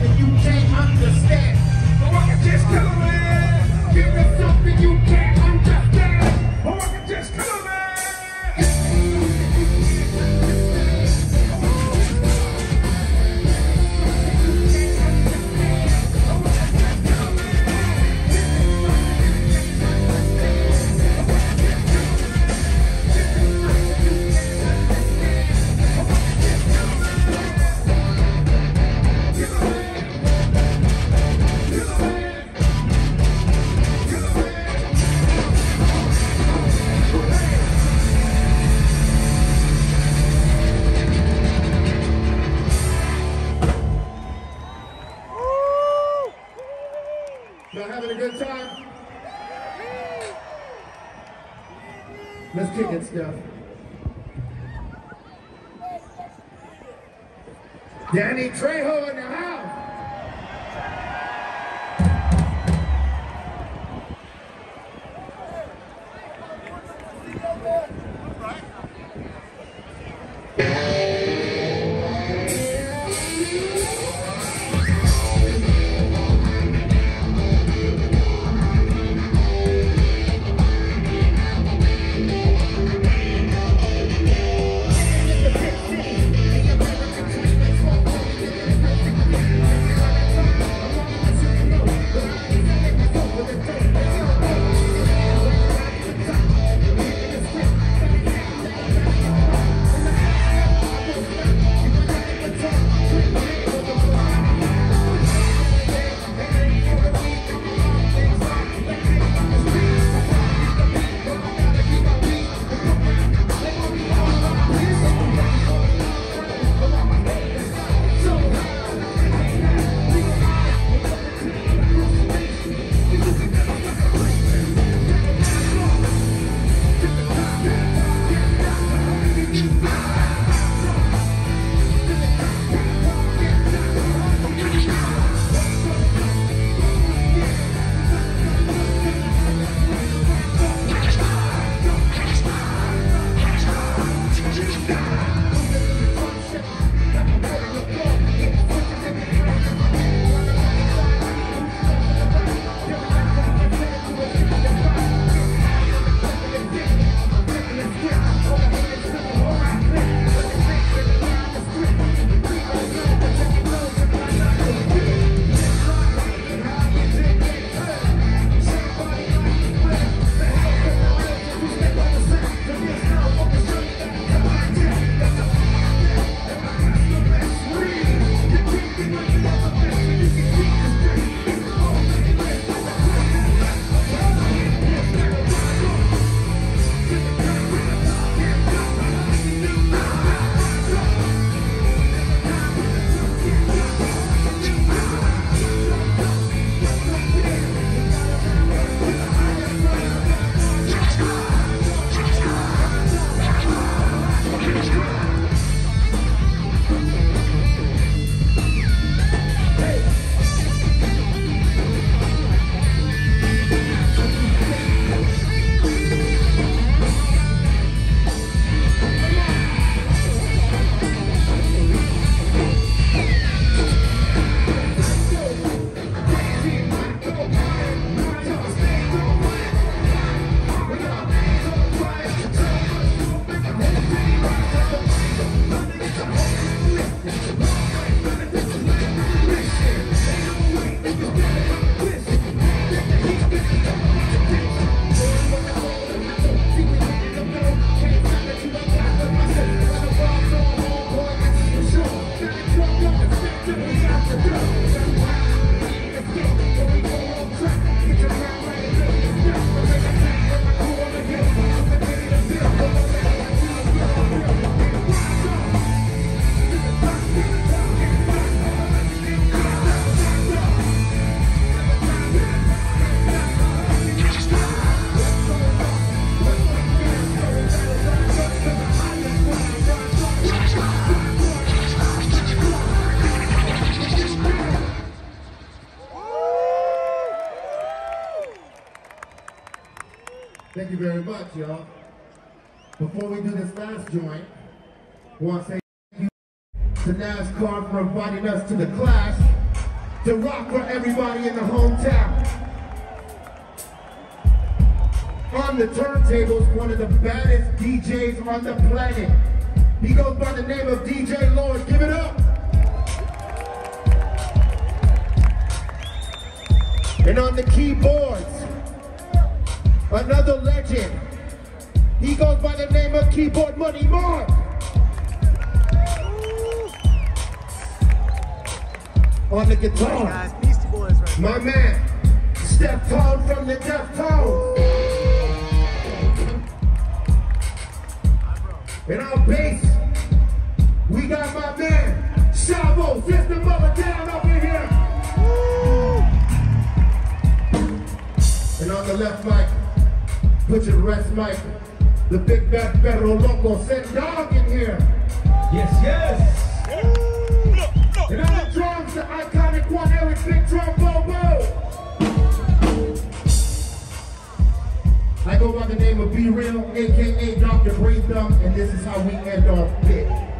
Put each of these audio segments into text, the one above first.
and you can't understand. Or I can just kill a give us something you can't. Danny Trejo in the house. Much, y'all. Before we do this last joint, I want to say thank you to NASCAR for inviting us to the clash to rock for everybody in the hometown. On the turntables, one of the baddest DJs on the planet. He goes by the name of DJ Lord. Give it up. And on the keyboards, another legend. He goes by the name of Keyboard Money Mark. On the guitar, Guys, Beastie Boys right my man, Steph Tone from the Deftones. And on bass, we got my man, Shavo, System of a Down up in here. And on the left mic, put your rest mic, the big bad Perro Loco, Sen Dog in here. Yes, yes. And on the drums, the iconic one, Eric Big Drum Bobo. I go by the name of B-Real, aka Dr. Greenthumb, and this is how we end our bit.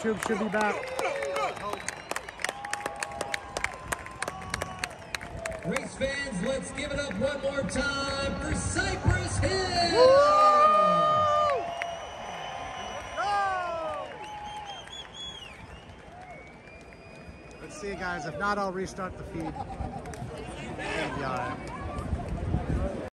YouTube should be back. Race fans, let's give it up one more time for Cypress Hill! Let's see, guys. If not, I'll restart the feed. Uh,